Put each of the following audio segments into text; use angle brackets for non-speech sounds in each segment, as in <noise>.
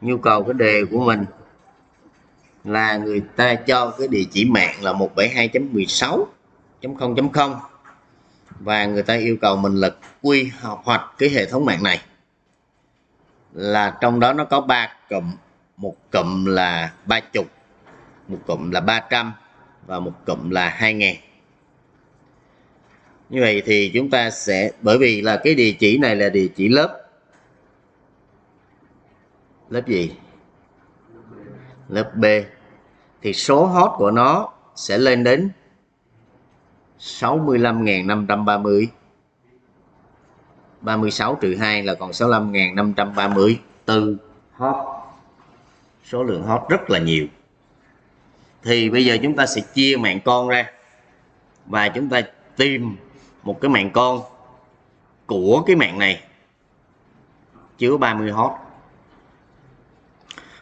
nhu cầu cái đề của mình là người ta cho cái địa chỉ mạng là 172.16.0.0 và người ta yêu cầu mình là quy hoạch cái hệ thống mạng này. Là trong đó nó có ba cụm, một cụm là ba chục, một cụm là 300 và một cụm là 2000 như vậy thì chúng ta sẽ, bởi vì là cái địa chỉ này là địa chỉ lớp lớp gì? Lớp B. Thì số hot của nó sẽ lên đến 65.530 36 trừ 2 là còn 65.530 từ hot. Số lượng hot rất là nhiều. Thì bây giờ chúng ta sẽ chia mạng con ra và chúng ta tìm một cái mạng con của cái mạng này. Chứa 30 hot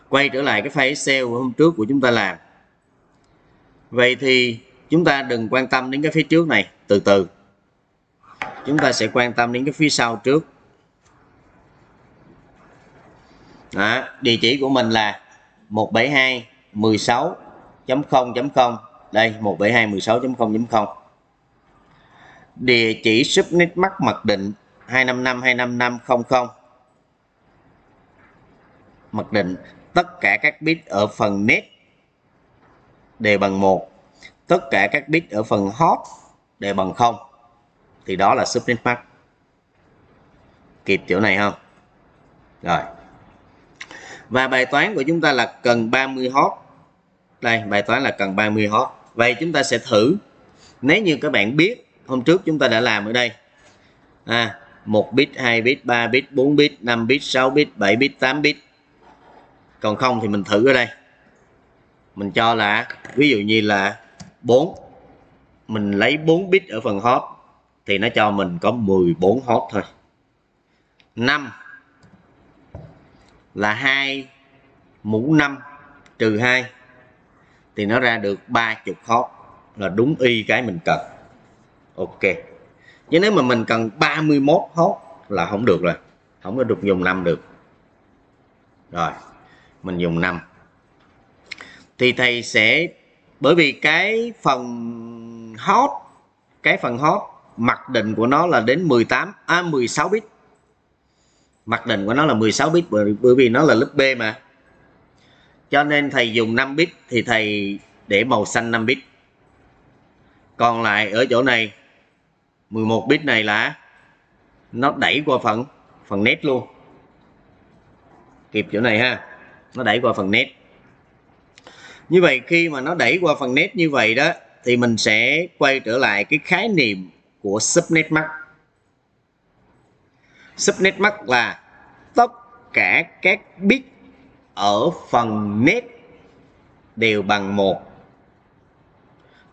quay trở lại cái file Excel hôm trước của chúng ta làm. Vậy thì chúng ta đừng quan tâm đến cái phía trước này từ từ. Chúng ta sẽ quan tâm đến cái phía sau trước. Đó, địa chỉ của mình là 172 16.0.0 đây 172 16.0.0 địa chỉ subnet mắc mặc định 255 255 00 mặc định tất cả các bit ở phần net đều bằng 1 tất cả các bit ở phần hot đều bằng 0 thì đó là subnet mask kịp chỗ này không? Rồi. Và bài toán của chúng ta là cần 30 hot. Đây bài toán là cần 30 hot. Vậy chúng ta sẽ thử. Nếu như các bạn biết hôm trước chúng ta đã làm ở đây. À, 1 bit 2 bit 3 bit 4 bit 5 bit 6 bit 7 bit 8 bit còn không thì mình thử ở đây. Mình cho là, ví dụ như là 4 mình lấy 4 bit ở phần hot thì nó cho mình có 14 hot thôi. 5 là 2 mũ 5 trừ 2 thì nó ra được 30 hot là đúng y cái mình cần. Ok. Chứ nếu mà mình cần 31 hot là không được rồi, không có được dùng 5 được. Rồi mình dùng 5 thì thầy sẽ bởi vì cái phần hot cái phần hot mặc định của nó là đến 18 à 16 bit. Mặc định của nó là 16 bit bởi, bởi vì nó là lớp B mà. Cho nên thầy dùng 5 bit thì thầy để màu xanh 5 bit. Còn lại ở chỗ này 11 bit này là nó đẩy qua phần phần nét luôn. Kịp chỗ này ha nó đẩy qua phần net như vậy khi mà nó đẩy qua phần net như vậy đó, thì mình sẽ quay trở lại cái khái niệm của subnet mask subnet mask là tất cả các bit ở phần net đều bằng một.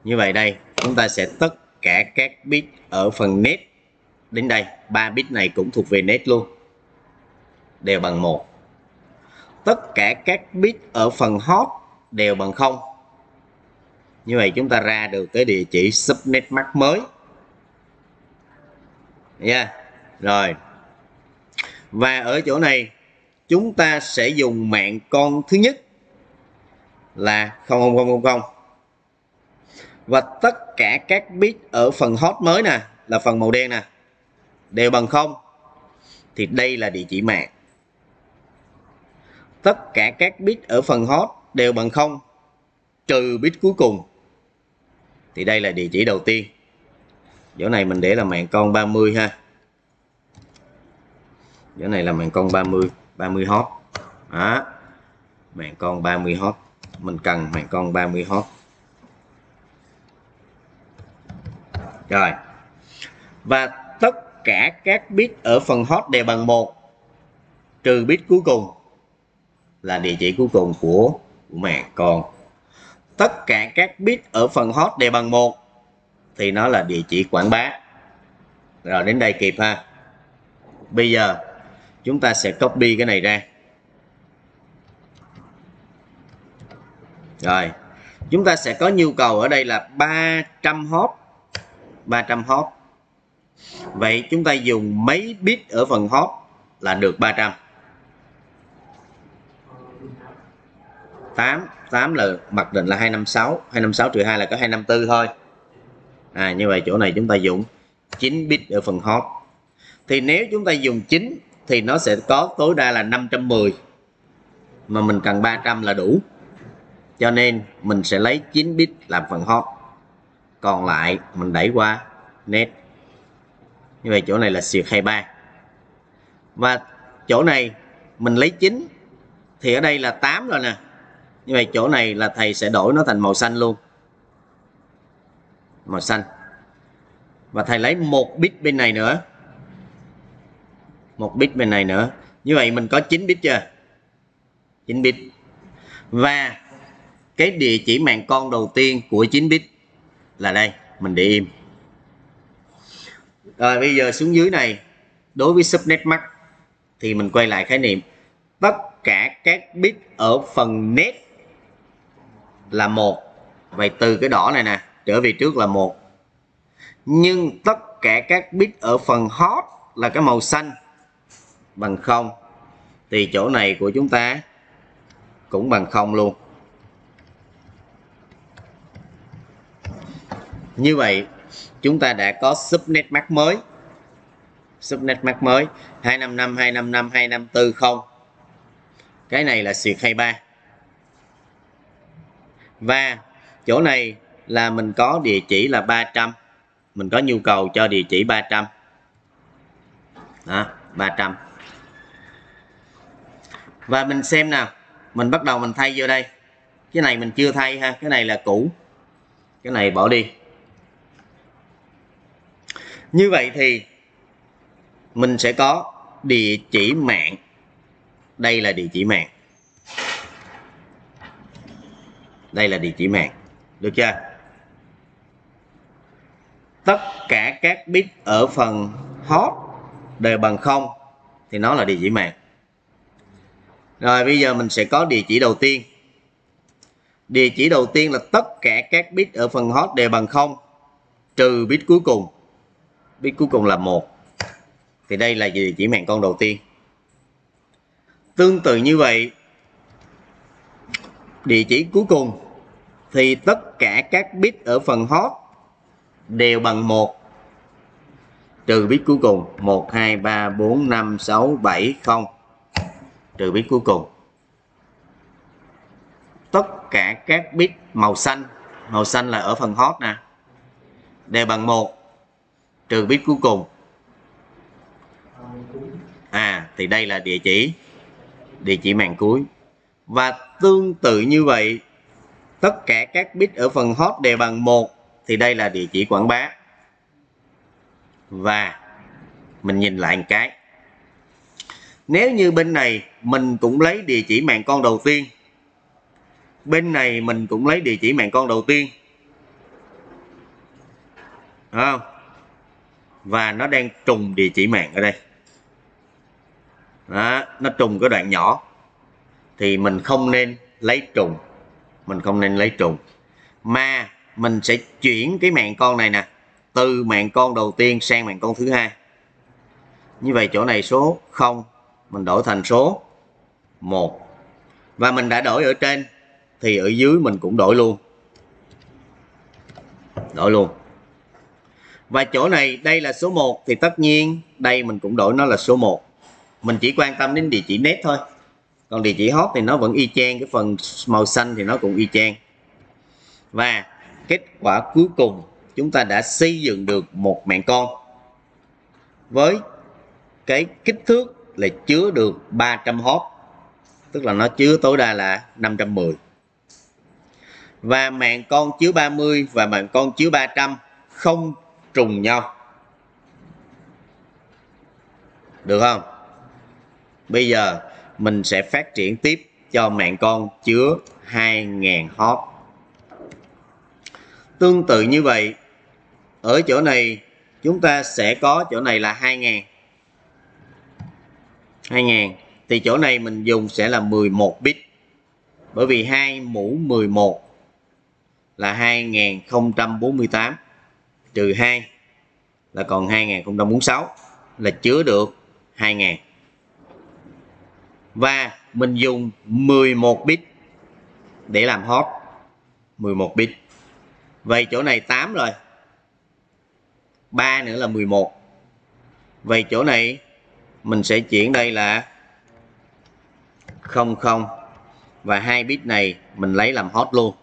Như vậy đây, chúng ta sẽ tất cả các bit ở phần net đến đây. Ba bit này cũng thuộc về net luôn, đều bằng một tất cả các bit ở phần hot đều bằng không. Như vậy chúng ta ra được cái địa chỉ subnet mask mới. Nha. Yeah. rồi. Và ở chỗ này, chúng ta sẽ dùng mạng con thứ nhất là 00000 và tất cả các bit ở phần hot mới nè, là phần màu đen nè, đều bằng không. Thì đây là địa chỉ mạng tất cả các bit ở phần hot đều bằng 0 trừ bit cuối cùng. Thì đây là địa chỉ đầu tiên. Chỗ này mình để là mạng con 30 ha. Chỗ này là mạng con 30 30 hot. Đó. Mạng con 30 hot. Mình cần mạng con 30 hot. Rồi. Và tất cả các bit ở phần hot đều bằng 1 trừ bit cuối cùng là địa chỉ cuối cùng của, của mạng còn tất cả các bit ở phần hot đều bằng một thì nó là địa chỉ quảng bá. Rồi đến đây kịp ha. Bây giờ chúng ta sẽ copy cái này ra. Rồi chúng ta sẽ có nhu cầu ở đây là 300 hot 300 hot. Vậy chúng ta dùng mấy bit ở phần hot là được 300 8 8 là mặc định là 256 256 trừ 2 là có 254 thôi. À như vậy chỗ này chúng ta dùng 9 bit ở phần hot. Thì nếu chúng ta dùng 9 thì nó sẽ có tối đa là 510 mà mình cần 300 là đủ. Cho nên mình sẽ lấy 9 bit làm phần hot. Còn lại mình đẩy qua, net. Như vậy chỗ này là siệt 23 và chỗ này mình lấy 9 thì ở đây là 8 rồi nè như vậy chỗ này là thầy sẽ đổi nó thành màu xanh luôn. Màu xanh. Và thầy lấy một bit bên này nữa. Một bit bên này nữa. Như vậy mình có 9 bit chưa? 9 bit. Và cái địa chỉ mạng con đầu tiên của 9 bit là đây. Mình để im. Rồi, bây giờ xuống dưới này. Đối với subnet mask thì mình quay lại khái niệm. Tất cả các bit ở phần net là một. Vậy từ cái đỏ này nè, trở về trước là một. Nhưng tất cả các bit ở phần hot là cái màu xanh. Bằng không, thì chỗ này của chúng ta cũng bằng không luôn. Như vậy, chúng ta đã có subnet mắc mới. Subnet mắc mới 255 255 254 không. Cái này là xuyệt 23 và chỗ này là mình có địa chỉ là 300 mình có nhu cầu cho địa chỉ 300 đó 300 và mình xem nào, mình bắt đầu mình thay vô đây. Cái này mình chưa thay ha, cái này là cũ. Cái này bỏ đi. Như vậy thì mình sẽ có địa chỉ mạng. Đây là địa chỉ mạng. Đây là địa chỉ mạng. Được chưa? Tất cả các bit ở phần hot đều bằng không, thì nó là địa chỉ mạng. Rồi, bây giờ mình sẽ có địa chỉ đầu tiên. Địa chỉ đầu tiên là tất cả các bit ở phần hot đều bằng không, trừ bit cuối cùng. Bit cuối cùng là một. Thì đây là địa chỉ mạng con đầu tiên. Tương tự như vậy, địa chỉ cuối cùng thì tất cả các bit ở phần hot đều bằng một. Trừ bit cuối cùng 1 2 3 4 5 6 7 0 trừ bit cuối cùng. Tất cả các bit màu xanh màu xanh là ở phần hot nè, đều bằng một. Trừ bit cuối cùng. À thì đây là địa chỉ địa chỉ màn cuối. Và tương tự như vậy tất cả các bit ở phần hot đều bằng một thì đây là địa chỉ quảng bá. Và mình nhìn lại một cái. Nếu như bên này mình cũng lấy địa chỉ mạng con đầu tiên bên này mình cũng lấy địa chỉ mạng con đầu tiên Đúng không? Và nó đang trùng địa chỉ mạng ở đây. Đó, nó trùng cái đoạn nhỏ thì mình không nên lấy trùng mình không nên lấy trùng. Mà mình sẽ chuyển cái mạng con này nè, từ mạng con đầu tiên sang mạng con thứ hai. Như vậy chỗ này số 0 mình đổi thành số 1 và mình đã đổi ở trên, thì ở dưới mình cũng đổi luôn. Đổi luôn. Và chỗ này đây là số 1 thì tất nhiên đây mình cũng đổi nó là số 1 mình chỉ quan tâm đến địa chỉ net thôi còn địa chỉ hot thì nó vẫn y chang, cái phần màu xanh thì nó cũng y chang. Và kết quả cuối cùng, chúng ta đã xây dựng được một mạng con. Với cái kích thước là chứa được 300 hot, tức là nó chứa tối đa là 510 và mạng con chứa 30 và mạng con chứa 300 không trùng nhau. Được không? Bây giờ mình sẽ phát triển tiếp cho mạng con chứa 2.000 hop tương tự như vậy, ở chỗ này, chúng ta sẽ có chỗ này là 2.000 2.000 thì chỗ này mình dùng sẽ là 11 bit. Bởi vì 2 mũ 11 là 2048 trừ 2 là còn 2046 là chứa được 2000 và mình dùng 11 bit để làm hot. 11 bit. Vậy chỗ này 8 rồi. 3 nữa là 11 vậy chỗ này mình sẽ chuyển đây là 00 và hai bit này mình lấy làm hot luôn.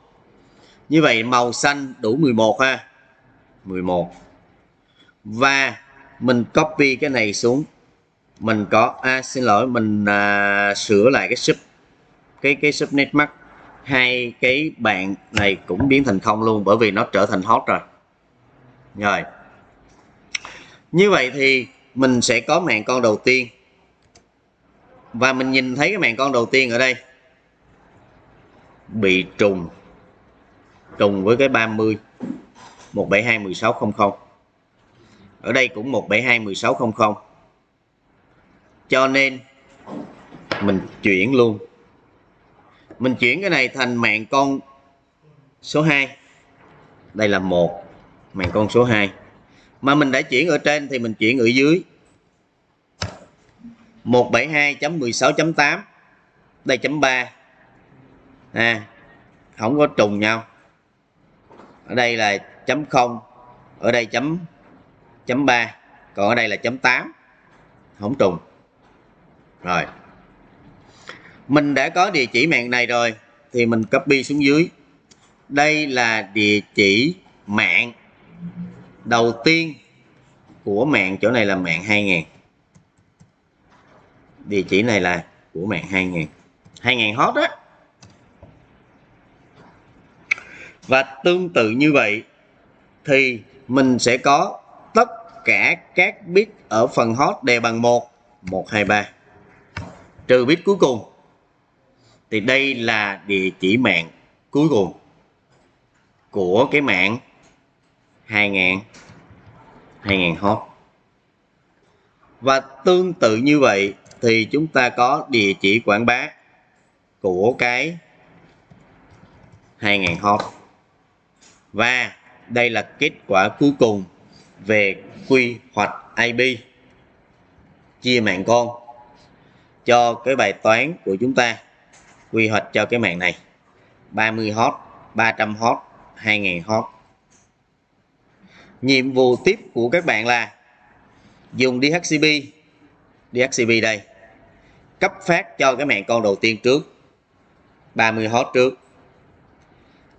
Như vậy màu xanh đủ 11 ha. 11 và mình copy cái này xuống mình có à, xin lỗi mình à, sửa lại cái sub cái cái subnet mask hai cái bạn này cũng biến thành không luôn bởi vì nó trở thành hot rồi. Rồi. Như vậy thì mình sẽ có mạng con đầu tiên. Và mình nhìn thấy cái mạng con đầu tiên ở đây. Bị trùng. Trùng với cái 30 172 1600 ở đây cũng 172 1600 cho nên mình chuyển luôn. Mình chuyển cái này thành mạng con số 2 đây là một mạng con số 2 mà mình đã chuyển ở trên thì mình chuyển ở dưới. 172.16.8 đây chấm 3 à, không có trùng nhau. Ở đây là chấm 0 ở đây chấm chấm 3 còn ở đây là chấm 8 không trùng rồi. Mình đã có địa chỉ mạng này rồi, thì mình copy xuống dưới. Đây là địa chỉ mạng đầu tiên của mạng, chỗ này là mạng 2000 địa chỉ này là của mạng 2000 2000 hot á. Và tương tự như vậy, thì mình sẽ có tất cả các bit ở phần hot đều bằng 1 1 2 3 trừ bit cuối cùng. Thì đây là địa chỉ mạng cuối cùng của cái mạng 2000 2000 hot. Và tương tự như vậy thì chúng ta có địa chỉ quảng bá của cái 2000 hot. Và đây là kết quả cuối cùng về quy hoạch IP chia mạng con cho cái bài toán của chúng ta quy hoạch cho cái mạng này. 30 hot 300 hot 2000 hot. Nhiệm vụ tiếp của các bạn là dùng DHCP DHCP đây cấp phát cho cái mạng con đầu tiên trước 30 hot trước.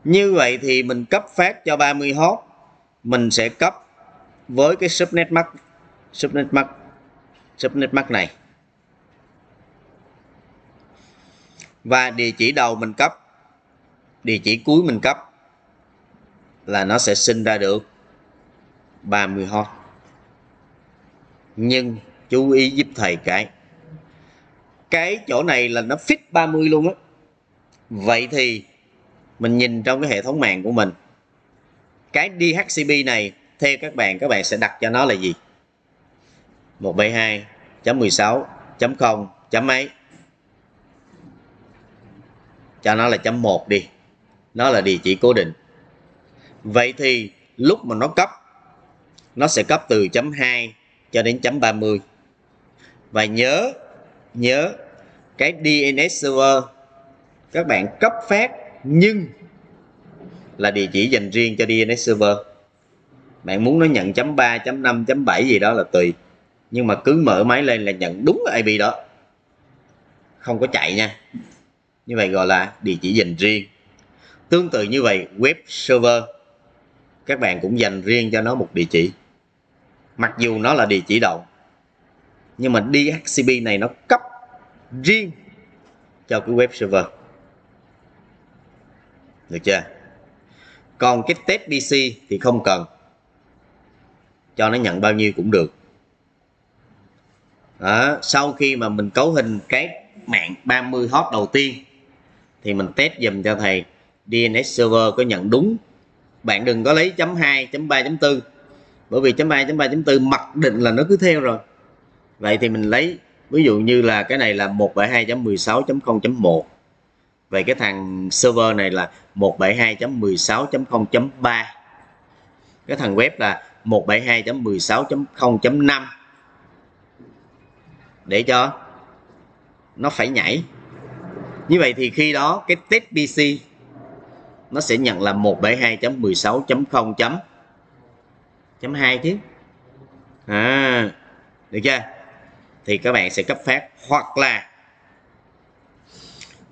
Như vậy thì mình cấp phát cho 30 hot mình sẽ cấp với cái subnet mask, subnet mask, subnet mask này. Và địa chỉ đầu mình cấp, địa chỉ cuối mình cấp là nó sẽ sinh ra được 30 hot. Nhưng chú ý giúp thầy cái cái chỗ này là nó fit 30 luôn á. Vậy thì mình nhìn trong cái hệ thống mạng của mình, cái DHCP này, theo các bạn các bạn sẽ đặt cho nó là gì? 172.16.0 chấm mấy cho nó là chấm 1 đi. Nó là địa chỉ cố định. Vậy thì lúc mà nó cấp, nó sẽ cấp từ chấm 2 cho đến chấm 30 và nhớ nhớ cái DNS server, các bạn cấp phép nhưng là địa chỉ dành riêng cho DNS server. Bạn muốn nó nhận chấm 3 chấm 5 chấm 7 gì đó là tùy. Nhưng mà cứ mở máy lên là nhận đúng IP đó. Không có chạy nha như vậy gọi là địa chỉ dành riêng. Tương tự như vậy web server các bạn cũng dành riêng cho nó một địa chỉ. Mặc dù nó là địa chỉ đầu nhưng mà DHCP này nó cấp riêng cho cái web server. Được chưa? Còn cái test PC thì không cần. Cho nó nhận bao nhiêu cũng được. Đó, sau khi mà mình cấu hình cái mạng 30 hot đầu tiên thì mình test dùm cho thầy. DNS server có nhận đúng. Bạn đừng có lấy chấm 2 chấm 3 chấm 4 bởi vì chấm 2 chấm 3 chấm 4 mặc định là nó cứ theo rồi. Vậy thì mình lấy, ví dụ như là cái này là 172.16.0.1 vậy cái thằng server này là 172.16.0.3 cái thằng web là 172.16.0.5 để cho nó phải nhảy như vậy thì khi đó cái test PC nó sẽ nhận là 172.16.0 chấm chấm 2 chứ. À được chưa? Thì các bạn sẽ cấp phát hoặc là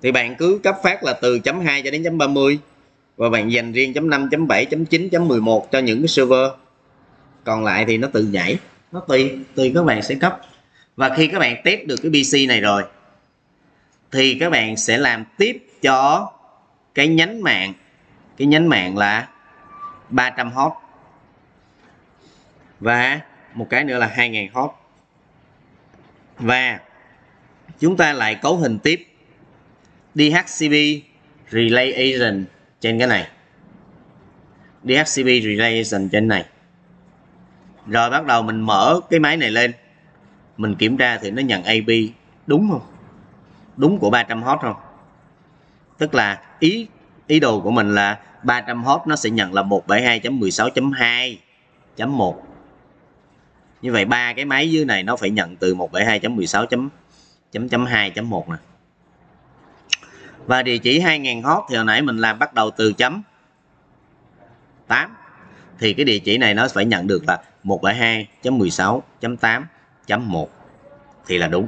thì bạn cứ cấp phát là từ chấm 2 cho đến chấm 30 và bạn dành riêng chấm 5 chấm 7 chấm 9 chấm 11 cho những cái server. Còn lại thì nó tự nhảy, nó tùy tùy các bạn sẽ cấp. Và khi các bạn test được cái PC này rồi thì các bạn sẽ làm tiếp cho cái nhánh mạng. Cái nhánh mạng là 300 hot. Và một cái nữa là 2000 hot. Và chúng ta lại cấu hình tiếp. DHCP Relay Agent trên cái này. DHCP Relay Agent trên này. Rồi bắt đầu mình mở cái máy này lên. Mình kiểm tra thì nó nhận AP đúng không? Đúng của 300 hot không? Tức là ý ý đồ của mình là 300 hot nó sẽ nhận là 172.16.2.1 như vậy ba cái máy dưới này nó phải nhận từ 172.16.2.1 nè. Và địa chỉ 2000 hot thì hồi nãy mình làm bắt đầu từ chấm. 8 thì cái địa chỉ này nó phải nhận được là 172.16.8.1 thì là đúng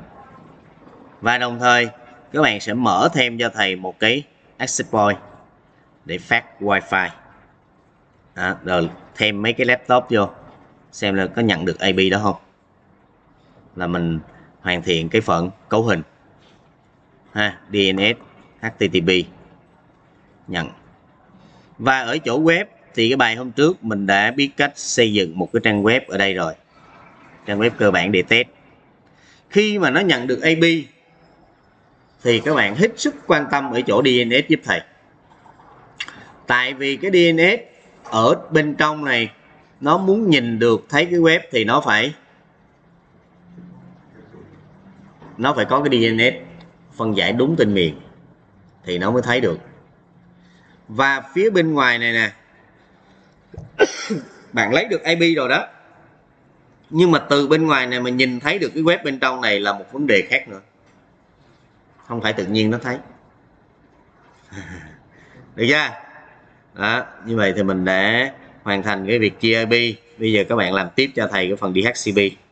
và đồng thời các bạn sẽ mở thêm cho thầy một cái access point để phát wifi. À, rồi thêm mấy cái laptop vô xem là có nhận được IP đó không. Là mình hoàn thiện cái phần cấu hình. Ha DNS HTTP nhận. Và ở chỗ web thì cái bài hôm trước mình đã biết cách xây dựng một cái trang web ở đây rồi. Trang web cơ bản để test. Khi mà nó nhận được IP thì các bạn hết sức quan tâm ở chỗ DNS giúp thầy. Tại vì cái DNS ở bên trong này, nó muốn nhìn được, thấy cái web thì nó phải nó phải có cái DNS phân giải đúng tên miền thì nó mới thấy được. Và phía bên ngoài này nè, <coughs> bạn lấy được IP rồi đó. Nhưng mà từ bên ngoài này mình nhìn thấy được cái web bên trong này là một vấn đề khác nữa không phải tự nhiên nó thấy. <laughs> Được chưa? Đó, như vậy thì mình đã hoàn thành cái việc chia bây giờ các bạn làm tiếp cho thầy cái phần DHCP